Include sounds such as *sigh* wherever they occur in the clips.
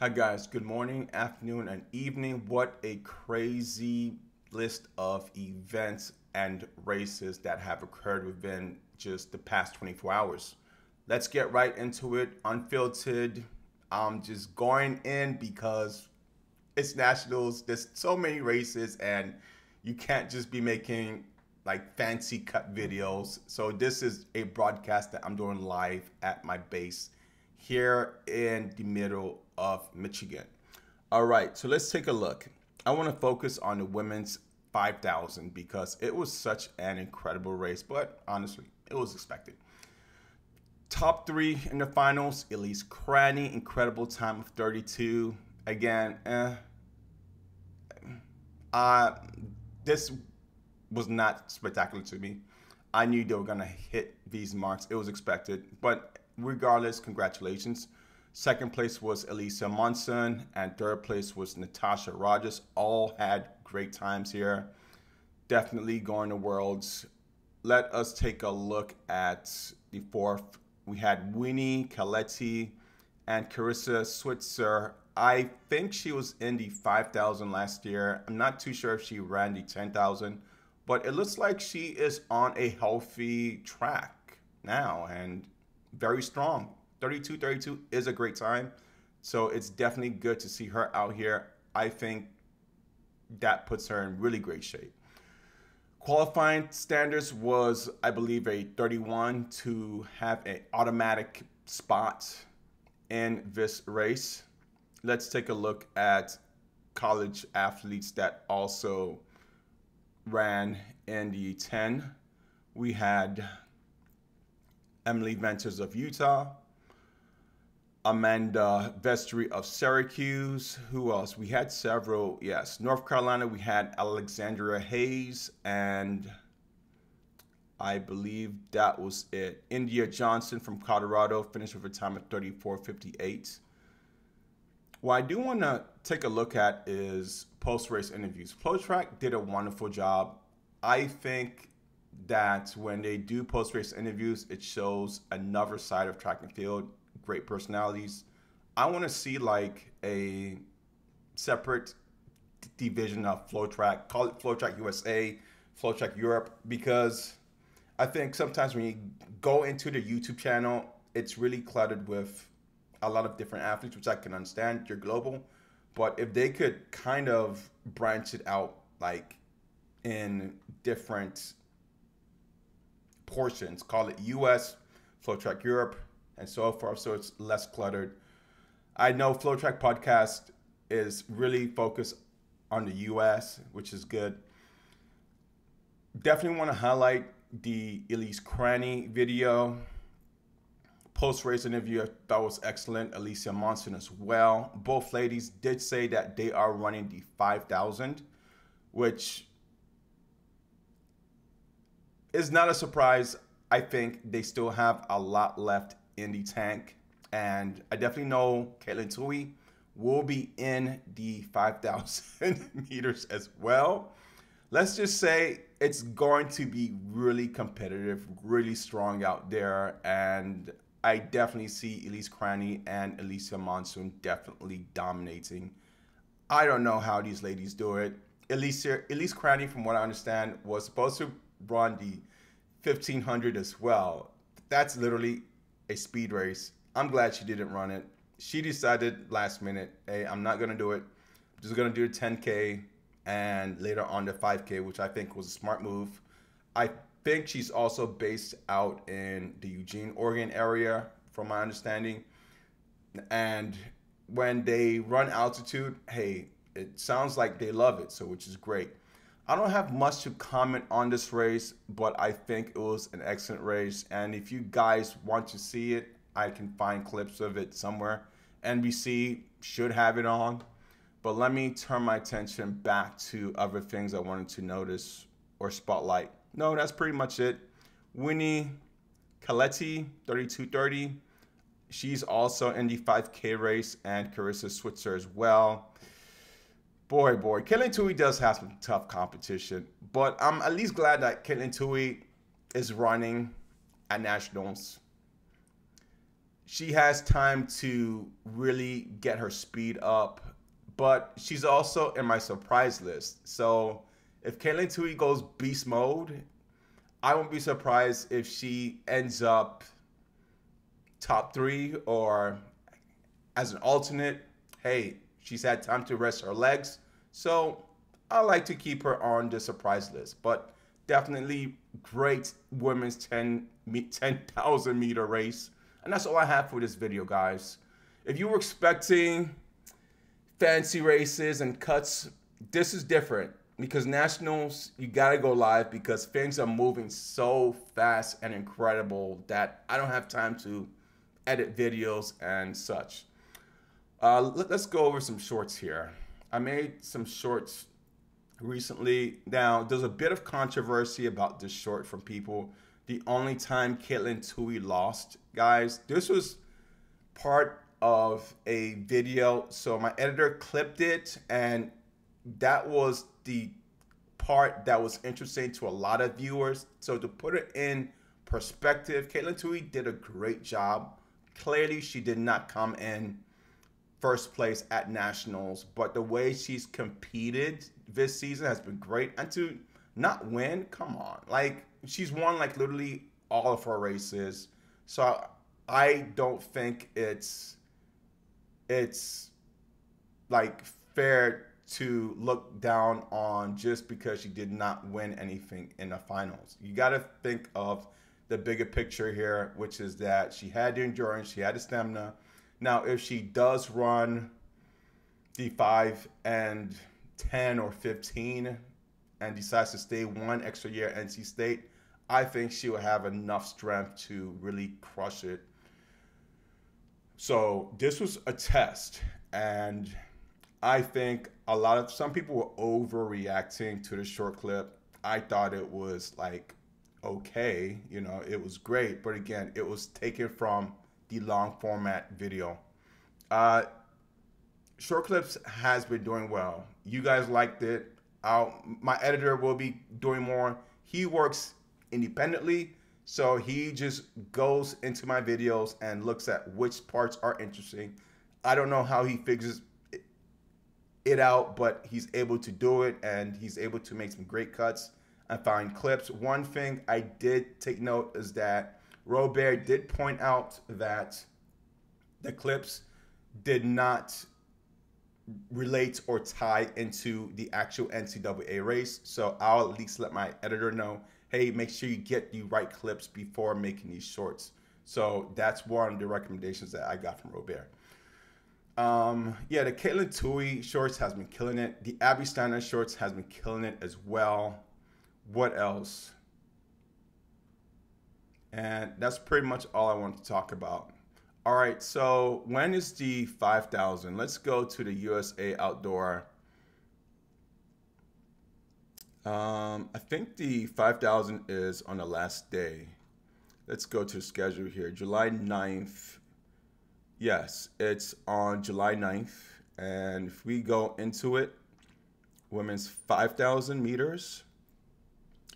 Hi guys, good morning, afternoon, and evening. What a crazy list of events and races that have occurred within just the past 24 hours. Let's get right into it, unfiltered. I'm just going in because it's nationals. There's so many races, and you can't just be making like fancy cut videos. So this is a broadcast that I'm doing live at my base here in the middle of Michigan. All right, so let's take a look. I want to focus on the women's 5000 because it was such an incredible race, but honestly, it was expected. Top three in the finals, Elise Cranny, incredible time of 32. Again, eh, uh, this was not spectacular to me. I knew they were going to hit these marks. It was expected. But regardless, congratulations. Second place was Alicia Monson, and third place was Natosha Rogers. All had great times here. Definitely going to Worlds. Let us take a look at the fourth. We had Weini Kelati and Karissa Schweizer. I think she was in the 5,000 last year. I'm not too sure if she ran the 10,000, but it looks like she is on a healthy track now and very strong. 32 32 is a great time. So it's definitely good to see her out here. I think that puts her in really great shape. Qualifying standards was, I believe, a 31 to have an automatic spot in this race. Let's take a look at college athletes that also ran in the 10. We had Emily Venters of Utah, Amanda Vestri of Syracuse. Who else? We had several. Yes, North Carolina. We had Alexandria Hayes, and I believe that was it. India Johnson from Colorado finished with a time of 34:58. What I do want to take a look at is post-race interviews. FloTrack did a wonderful job. I think that when they do post-race interviews, it shows another side of track and field great personalities. I want to see like a separate division of FloTrack, call it FloTrack USA, FloTrack Europe, because I think sometimes when you go into the YouTube channel, it's really cluttered with a lot of different athletes, which I can understand. You're global, but if they could kind of branch it out, like in different portions, call it US, FloTrack Europe, and so forth. So it's less cluttered. I know FloTrack Podcast is really focused on the US, which is good. Definitely want to highlight the Elise Cranny video. Post race interview, I thought was excellent. Alicia Monson as well. Both ladies did say that they are running the 5,000, which is not a surprise. I think they still have a lot left in the tank. And I definitely know Katelyn Tuohy will be in the 5,000 *laughs* meters as well. Let's just say it's going to be really competitive, really strong out there. And I definitely see Elise Cranny and Alicia Monson definitely dominating. I don't know how these ladies do it. Elisa, Elise Cranny, from what I understand, was supposed to run the 1500 as well. That's literally a speed race. I'm glad she didn't run it. She decided last minute, hey, I'm not gonna do it. I'm just gonna do a 10k and later on the 5k, which I think was a smart move. I think she's also based out in the Eugene, Oregon area, from my understanding. And when they run altitude, hey, it sounds like they love it, so which is great. I don't have much to comment on this race, but I think it was an excellent race. And if you guys want to see it, I can find clips of it somewhere. NBC should have it on. But let me turn my attention back to other things I wanted to notice or spotlight. No, that's pretty much it. Weini Kelati, 3230. She's also in the 5K race, and Karissa Schweizer as well boy, boy, Katelyn Tuohy does have some tough competition, but I'm at least glad that Katelyn Tuohy is running at nationals. she has time to really get her speed up, but she's also in my surprise list. So if Katelyn Tuohy goes beast mode, I won't be surprised if she ends up top three or as an alternate. Hey, she's had time to rest her legs. So I like to keep her on the surprise list. But definitely great women's 10 10,000 meter race. And that's all I have for this video, guys. If you were expecting fancy races and cuts, this is different because nationals you got to go live because things are moving so fast and incredible that I don't have time to edit videos and such. Uh, let, us go over some shorts here. I made some shorts recently. Now, there's a bit of controversy about this short from people. The only time Katelyn Tuohy lost, guys, this was part of a video. So my editor clipped it, and that was the part that was interesting to a lot of viewers. So to put it in perspective, Katelyn Tuohy did a great job. Clearly, she did not come in first place at nationals, but the way she's competed this season has been great. And to not win, come on, like she's won like literally all of her races. So I don't think it's it's like fair to look down on just because she did not win anything in the finals. You got to think of the bigger picture here, which is that she had the endurance, she had the stamina, now, if she does run the 5 and 10 or 15 and decides to stay one extra year at NC State, I think she will have enough strength to really crush it. So this was a test, and I think a lot of some people were overreacting to the short clip. I thought it was like okay, you know, it was great, but again, it was taken from the long format video. Uh, short clips has been doing well. You guys liked it. I'll, my editor will be doing more. He works independently, so he just goes into my videos and looks at which parts are interesting. I don't know how he figures it out, but he's able to do it and he's able to make some great cuts and find clips. One thing I did take note is that Robert did point out that the clips did not relate or tie into the actual NCAA race. So I'll at least let my editor know, hey, make sure you get the right clips before making these shorts. So that's one of the recommendations that I got from Robert. Um, yeah, the Katelyn Tuohy shorts has been killing it. The Abby Steiner shorts has been killing it as well. What else? And that's pretty much all I want to talk about. All right, so when is the 5,000? Let's go to the USA Outdoor. Um, I think the 5,000 is on the last day. Let's go to the schedule here. July 9th. Yes, it's on July 9th. And if we go into it, women's 5,000 meters.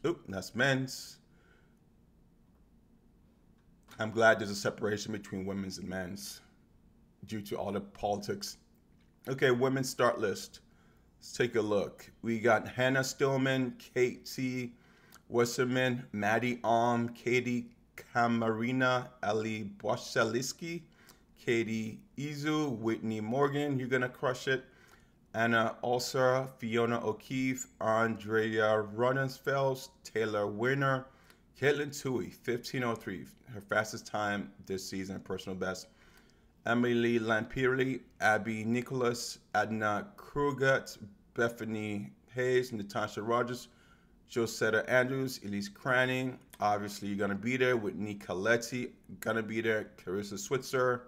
Oop, that's men's. I'm glad there's a separation between women's and men's due to all the politics. Okay, women's start list. Let's take a look. We got Hannah Steelman, Katie Wasserman, Maddie Alm, Katie Camarena, Ali Boshaliski, Katie Izzo, Whittni Morgan, you're gonna crush it. Anna Ulcer, Fiona O'Keeffe, Andrea Runnensfeld, Taylor Werner, Katelyn Tuohy, 1503, her fastest time this season, personal best. Emily Lampiri, Abby Nicholas, Adna Krugat, Bethany Hayes, Natosha Rogers, Josette Andrews, Elise Cranning. Obviously, you're going to be there. Whitney Coletti, going to be there. Karissa Schweizer,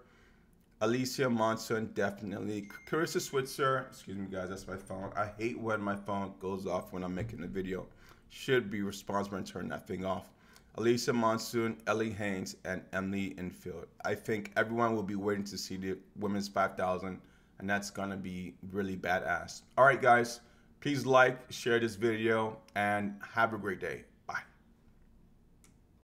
Alicia Monson, definitely. Karissa Schweizer, excuse me, guys, that's my phone. I hate when my phone goes off when I'm making a video. Should be responsible and turn that thing off. Alicia Monson, Ellie Haynes, and Emily Infeld. I think everyone will be waiting to see the women's 5,000, and that's gonna be really badass. All right, guys, please like, share this video, and have a great day.